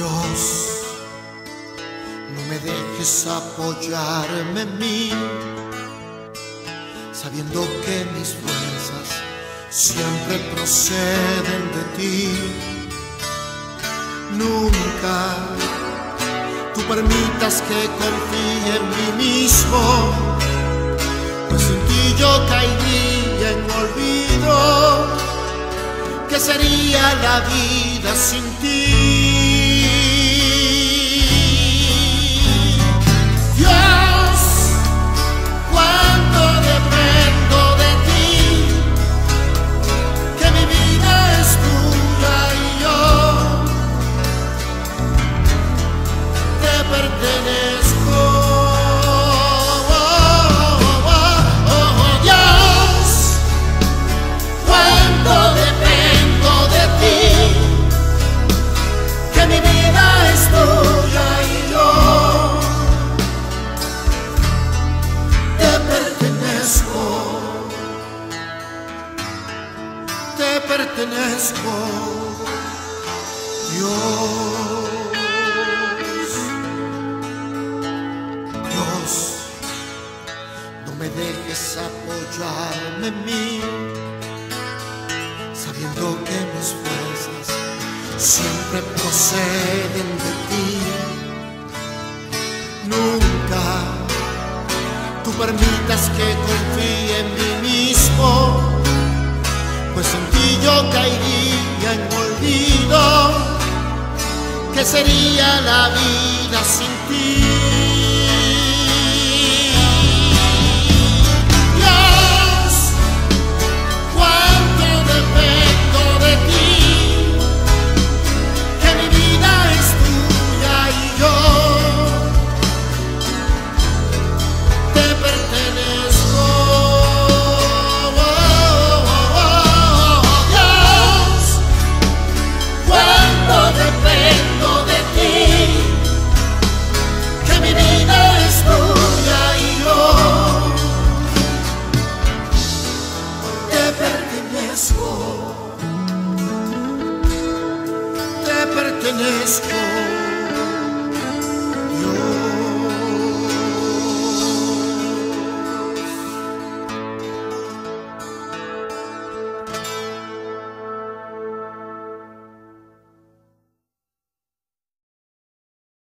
Dios, no me dejes apoyarme en mí, sabiendo que mis fuerzas siempre proceden de ti. Nunca tú permitas que confíe en mí mismo, pues sin ti yo caería en olvido. ¿Qué sería la vida sin ti? Pertenezco, Dios. Dios, no me dejes apoyarme en mí, sabiendo que mis fuerzas siempre proceden de ti. Nunca tú permitas que confíe en mí mismo, pues en ti yo caería en olvido. ¿Qué sería la vida sin ti? te pertenezco.